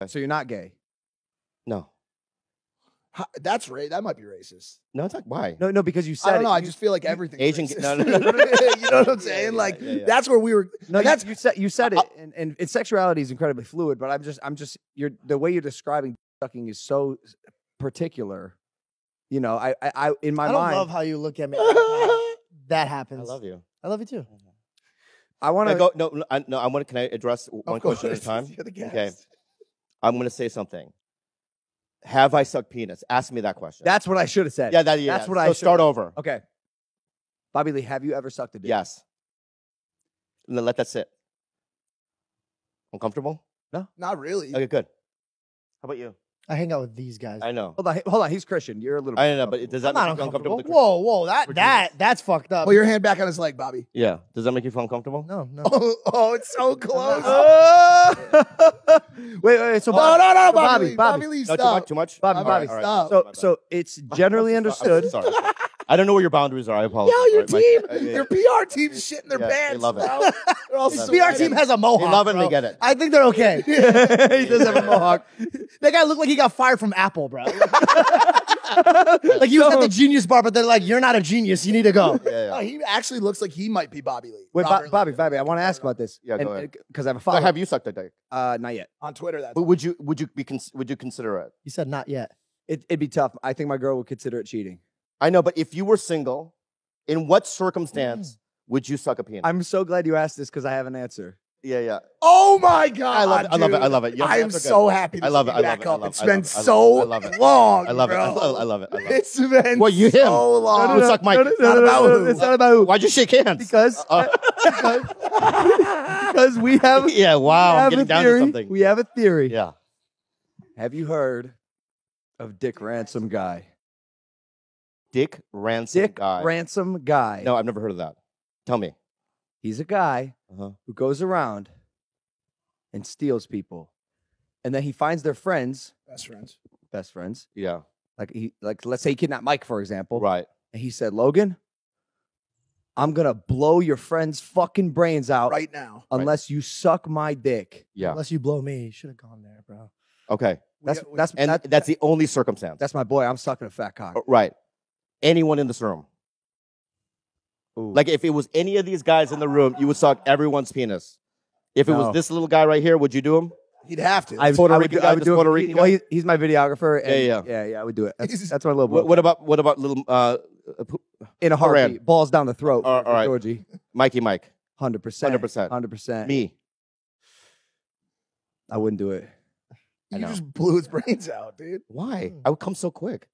Uh, so you're not gay. No, How- That's right. That might be racist. no, it's like why? No, no, because you said I don't it. I You- just feel like everything. Asian- Racist. no, no, no, no. you know what I'm saying? yeah, like yeah, yeah. that's where we were. No, that's you, you said you said it, and, and, and sexuality is incredibly fluid. But I'm just, I'm just, you're the way you're describing sucking is so particular. You know, I, I, I in my mind I love how you look at me. that happens. I love you. I love you too. Mm-hmm. I want to. go? No, no, I, no. I want. To. Can I address one question at a time? you're the Okay. Guest. I'm going to say something. Have I sucked penis? Ask me that question. That's what I should have said. yeah, that, yeah. that's what so I start should've- start over. Okay, Bobby Lee, have you ever sucked a dick? Yes. And then let that sit. Uncomfortable? No? Not really. Okay, good. How about you? I hang out with these guys. I know. Hold on, hold on. He's Christian. You're a little. I know, but uncomfortable. does that I'm not make you uncomfortable? uncomfortable. with Whoa, whoa, that that that's fucked up. Put your hand back on his leg, Bobby. Yeah. Does that make you feel uncomfortable? no, no. Oh, oh, it's so close. Oh! wait, wait. So no, Bobby, no, no, so Bobby, Bobby, Lee, Bobby. Lee, No, too stop. much? Too much? Bobby, All Bobby, all stop. So, so it's generally I'm understood. sorry. Sorry. I don't know where your boundaries are. I apologize. Yo, your All right, my- team, uh, your PR team's shitting their Yeah, they pants. love it. bro. They're all Love PR it. team has a mohawk. They love it bro. they get it. I think they're okay. he does have a mohawk. that guy looked like he got fired from Apple, bro. like he was at the genius bar, but they're like, "You're not a genius. You need to go." Yeah, yeah. Oh, he actually looks like he might be Bobby Lee. Wait, Bo- Lee. Bobby, Bobby, I want to ask about this. Yeah, go ahead. Because I have a So follow. have you sucked a dick? Uh, not yet. on Twitter. that. But would you would you be cons- would you consider it? He said, "Not yet." It, it'd be tough. I think my girl would consider it cheating. I know, but if you were single, in what circumstance would you suck a penis? I'm so glad you asked this because I have an answer. yeah, yeah. Oh my god! I love it. I love it. I love it. Yeah, I am that's okay. so happy. To I love see it. you I love back it. I up. love It's it. I been love it. I so love it. long. I love it. I bro. love it. I love it. I love it. It's been Well, you, him. so long. no, no. Suck my- no, no, It's no, not no, about no, who. It's not about who. Why'd you shake hands? Because Uh, because, because we have yeah. we Wow. I'm have getting a down theory. to something. We have a theory. yeah. Have you heard of Dick Ransom guy? Dick ransom Dick guy. Ransom guy. no, I've never heard of that. Tell me. He's a guy Uh-huh. who goes around and steals people. And then he finds their friends, Best friends. best friends. Yeah. Like he like let's say he kidnapped Mike, for example. Right. And he said, Logan, I'm gonna blow your friend's fucking brains out Right now. unless you suck my dick. Yeah. Unless you blow me, you should have gone there, bro. Okay. That's got- we- that's And that- that's the only circumstance. that's my boy. I'm sucking a fat cock. Uh, right. Anyone in this room. Ooh. Like if it was any of these guys in the room, you would suck everyone's penis. If it No. was this little guy right here, would you do him? He'd have to. I, Puerto I would Rican guy, I would do Puerto for- Rican Well, guy? he, he's my videographer. And Yeah, yeah, yeah. I would do it. That's, that's my little boy. What, what about what about little uh, uh, In a Haran. heartbeat, balls down the throat. All- all right. Georgie, Mikey Mike? hundred percent, 100%. hundred percent. Me. I wouldn't do it. I you just blew his brains out, dude. Why? I would come so quick.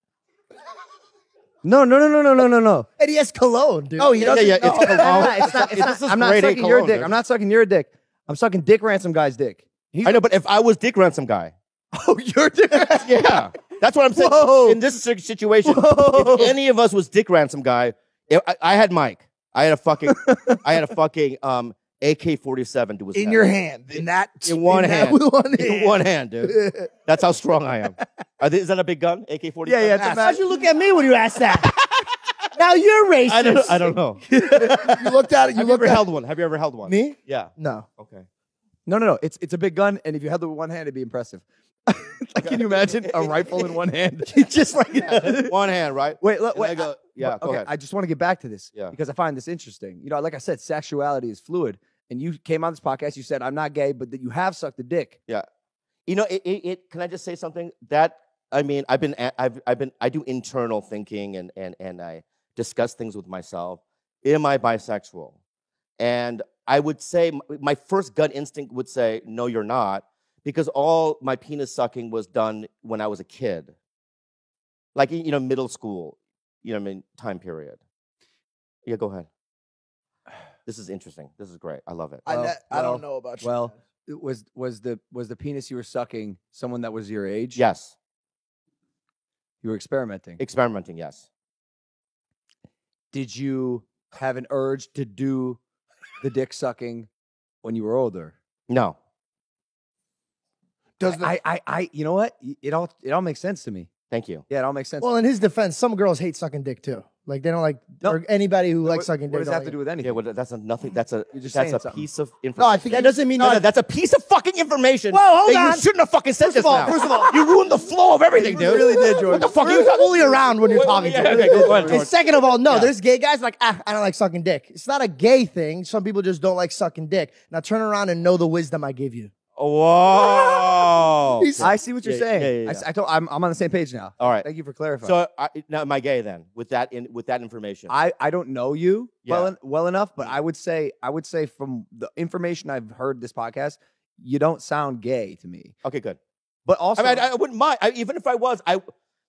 No, no, no, no, no, no, no, no. And he has cologne, dude. No, he Yeah, doesn't. yeah, it's cologne. I'm not, it's not, it's not, I'm not grade A sucking your dick. dude. I'm not sucking your dick. I'm sucking Dick Ransom guy's dick. He's, I know, but if I was Dick Ransom guy, oh, your dick. yeah, that's what I'm saying. Whoa. In this situation, Whoa. if any of us was Dick Ransom guy, if I, I had Mike. I had a fucking, I had a fucking um AK-47 to his in head. your hand. In that. In one that hand. with one in hand. one hand, dude. That's how strong I am. Are they- is that a big gun? AK-47? Yeah, yeah. It's a Yes. ma- How'd you look at me when you asked that? now you're racist. I don't. I don't know. you looked at it. You Have you ever at held one? Have you ever held one? Me? Yeah. No. Okay. no, no, no. It's it's a big gun, and if you held it with one hand, it'd be impressive. like, can you imagine a rifle in one hand? Just like one hand, right? Wait, look, wait. I go, I- yeah. Go okay, ahead. I just want to get back to this Yeah. because I find this interesting. You know, like I said, sexuality is fluid. And you came on this podcast, you said, I'm not gay, but that you have sucked a dick. Yeah. You know, it, it, it. Can I just say something? That I mean, I've been, I've, I've been, I do internal thinking, and and and I discuss things with myself. Am I bisexual? And I would say my first gut instinct would say, no, you're not, because all my penis sucking was done when I was a kid, like you know, middle school. You know, I mean, time period. Yeah, go ahead. This is interesting. This is great. I love it. I, Well, ne- I well, don't know about you. well, man. It was was the was the penis you were sucking someone that was your age? Yes, You were experimenting. experimenting. Yes. Did you have an urge to do the dick sucking when you were older? No. does the I, I, I, you know what? It all, it all makes sense to me. Thank you. Yeah, it all makes sense. Well, in his defense, some girls hate sucking dick too. Like they don't like No. or anybody who likes what, sucking what dick. does don't that have like to do with anything? Yeah, well, that's a nothing. That's a just that's a something. piece of information. No, I think That doesn't mean No, no, that. that's a piece of fucking information. Well, hold that on. You shouldn't have fucking said First this of all, now. first of all, you ruined the flow of everything, dude. You dude. really did, George. What the fuck? You're You only around when you're talking yeah, to. okay, go ahead, And George. second of all, no, Yeah. there's gay guys like ah, I don't like sucking dick. It's not a gay thing. Some people just don't like sucking dick. Now turn around and know the wisdom I give you. Whoa. He's- I see what you're Yeah, saying. yeah, yeah, I s- yeah. I, told, I'm, I'm on the same page now. All right. Thank you for clarifying. So I, now am I gay then with that in with that information? I, I don't know you well Yeah. en- well enough, but mm-hmm. I would say I would say from the information I've heard this podcast, you don't sound gay to me. okay, good. But also, I mean, I, I wouldn't mind. I, even if I was, I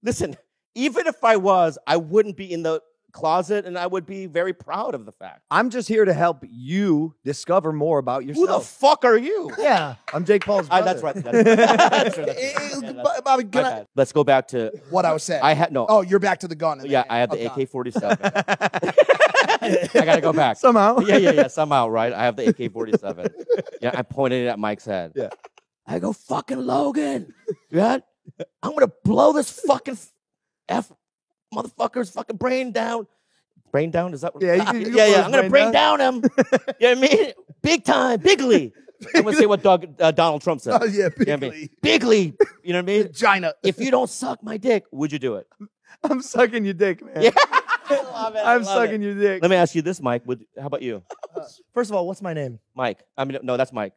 listen. Even if I was, I wouldn't be in the closet, and I would be very proud of the fact. I'm just here to help you discover more about yourself. Who the fuck are you? Yeah. I'm Jake Paul's I, brother. that's right. That's, that's right, that's right. Yeah, Bobby, can I. Let's go back to. what I was saying. I had no. oh, you're back to the gun. yeah, then- I have the oh, AK forty seven. I gotta go back. Somehow. yeah, yeah, yeah. Somehow, right? I have the AK forty seven. Yeah, I pointed it at Mike's head. Yeah. I go, fucking Logan. Yeah, I'm gonna blow this fucking f motherfucker's fucking brain down. Brain down? Is that what? Yeah, you you yeah, yeah. I'm gonna brain brain down, him. you know what I mean? Big time, bigly. I'm gonna say what Doug, uh, Donald Trump said. Oh, yeah, You know what I mean? bigly. Bigly. You know what I mean? Vagina. If you don't suck my dick, would you do it? I'm sucking your dick, man. Yeah. I love it, I I'm love sucking it. your dick. Let me ask you this, Mike. Would, how about you? First of all, what's my name? Mike. I mean, no, that's Mike.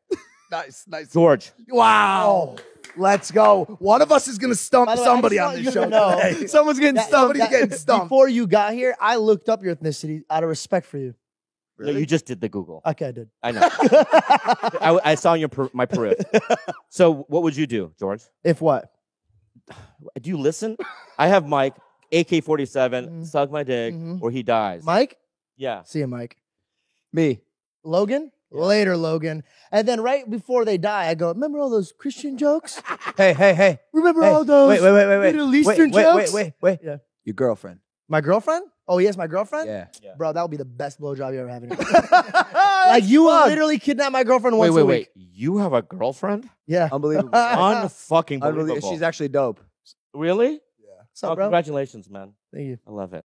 Nice, nice. George. Wow. Let's go. One of us is going to stump By the way, I somebody just on want this you show. to know- today. Someone's getting That- stumped. somebody's that- getting stumped. Before you got here, I looked up your ethnicity out of respect for you. No, you just did the Google. Okay, I did. I know. I, I saw your per, my periph. So, what would you do, George? If what? Do you listen? I have Mike, AK 47, Mhm. suck my dick, Mhm. or he dies. Mike? Yeah. See you, Mike. Me. Logan? Later, Logan. And then right before they die, I go, remember all those Christian jokes? Hey, hey, hey. Remember hey. all those Wait, wait, wait, wait, wait. Middle wait, Eastern wait, jokes? Wait, wait, wait. Yeah. Your girlfriend. My girlfriend? Oh, yes, my girlfriend? Yeah. Yeah. Bro, that would be the best blowjob you ever have in your life. Like, you will literally kidnap my girlfriend Wait, once wait, a wait. week. You have a girlfriend? Yeah. Unbelievable. Unfucking Unbelievable. believable. She's actually dope. Really? What's Oh, bro? congratulations, man. Thank you. I love it.